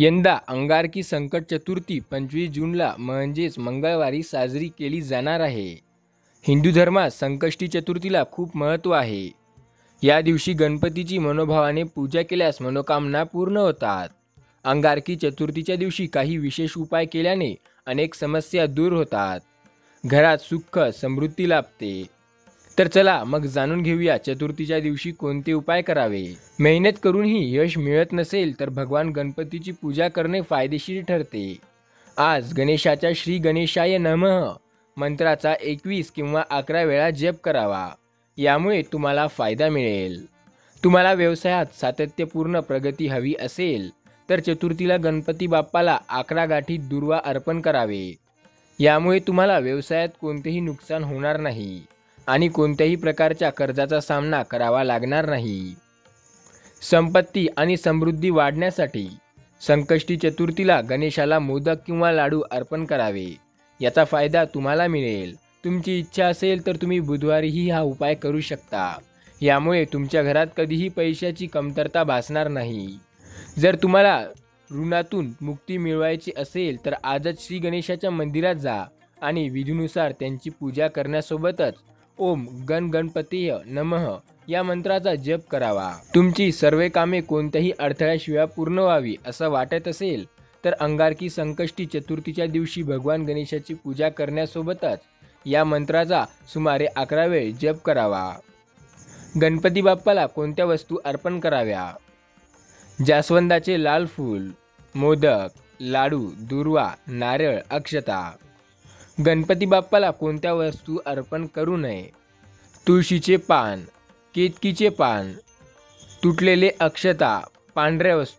यंदा अंगारकी संकट चतुर्थी पंचवीस जूनला म्हणजेच मंगळवारी साजरी केली जाणार आहे. हिंदू धर्मात संकष्टी चतुर्थीला खूप महत्त्व आहे. या दिवशी गणपतीची मनोभावाने पूजा केल्यास मनोकामना पूर्ण होतात. अंगारकी चतुर्थीच्या दिवशी काही विशेष उपाय केल्याने अनेक समस्या दूर होतात. घरात सुख समृद्धी लाभते. तर चला मग जाणून घेऊया चतुर्थीच्या दिवशी कोणते उपाय करावे. मेहनत करूनही यश मिळत नसेल तर भगवान गणपतीची पूजा करणे फायदेशीर ठरते. आज गणेशाच्या श्री गणेशाय नमः. मंत्राचा एकवीस किंवा अकरा वेळा जप करावा. यामुळे तुम्हाला फायदा मिळेल. तुम्हाला व्यवसायात सातत्यपूर्ण प्रगती हवी असेल तर चतुर्थीला गणपती बाप्पाला अकरा गाठी दुर्वा अर्पण करावे. यामुळे तुम्हाला व्यवसायात कोणतेही नुकसान होणार नाही. आणि कोणत्याही प्रकारच्या कर्जाचा सामना करावा लागणार नाही. संपत्ती आणि समृद्धी वाढण्यासाठी संकष्टी चतुर्थीला गणेशाला मोदक किंवा लाडू अर्पण करावे. याचा फायदा तुम्हाला मिळेल. तुमची इच्छा असेल तर तुम्ही बुधवारीही हा उपाय करू शकता. यामुळे तुमच्या घरात कधीही पैशाची कमतरता भासणार नाही. जर तुम्हाला ऋणातून मुक्ती मिळवायची असेल तर आजच श्री गणेशाच्या मंदिरात जा आणि विधीनुसार त्यांची पूजा करण्यासोबतच ओम गण गणपतीय नमः. या मंत्राचा जप करावा. तुमची सर्व कामे कोणत्याही अडथळ्याशिवाय पूर्ण व्हावी असं वाटत असेल तर अंगारकी संकष्टी चतुर्थीच्या दिवशी भगवान गणेशाची पूजा करण्यासोबतच या मंत्राचा सुमारे अकरा वेळ जप करावा. गणपती बाप्पाला कोणत्या वस्तू अर्पण कराव्या? जास्वंदाचे लाल फूल मोदक लाडू दुर्वा नारळ अक्षता. गणपती बाप्पाला कोणत्या वस्तू अर्पण करू नये? तुळशीचे पान केतकीचे पान तुटलेले अक्षता पांढऱ्या वस्तू.